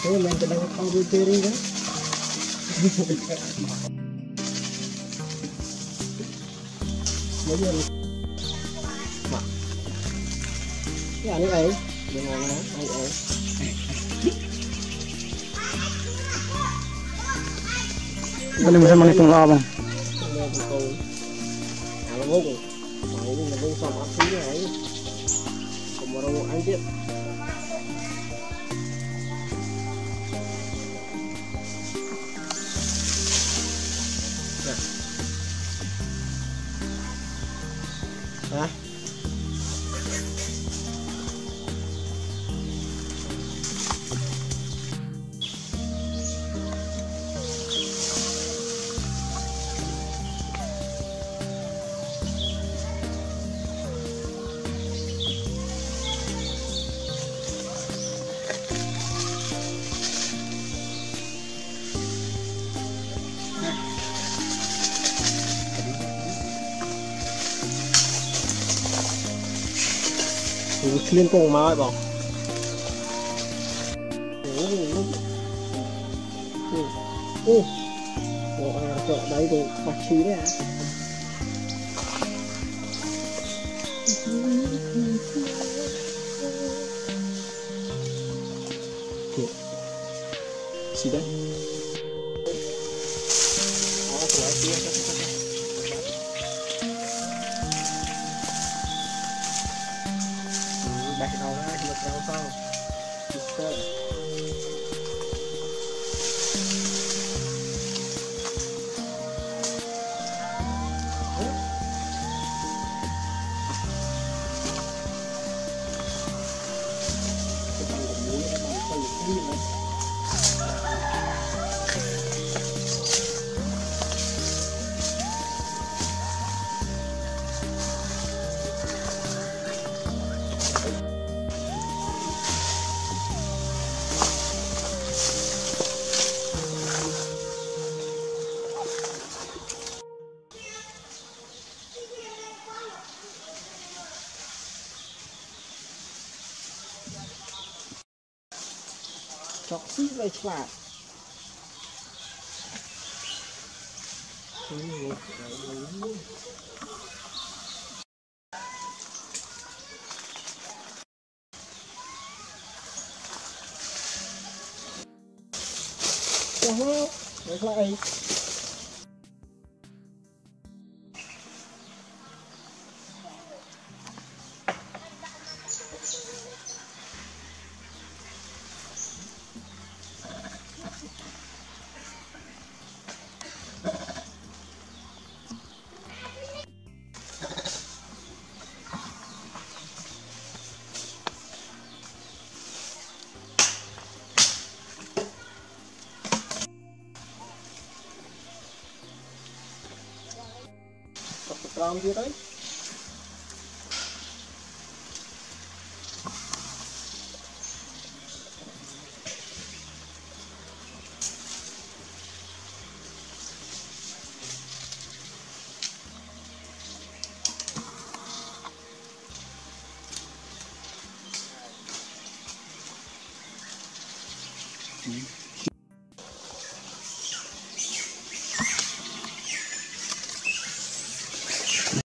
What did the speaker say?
Okay, may dalang pang-repairing ka. Ngayon. Ha. Yan ay. Yan na ay ay. Galing ano mo sa mga itong labang. Alam mo ko. Ay, nabong sa mga siya ay. Kumarong ang dip. Ác khí này cùng mà ơi chỗ đấy rồi bạc trí đấy hả gì đấy. back in all out, look it all out. Down chọc xí vậy chả Ủa, đấy lại. tập tập tròn chưa tới Mm-hmm.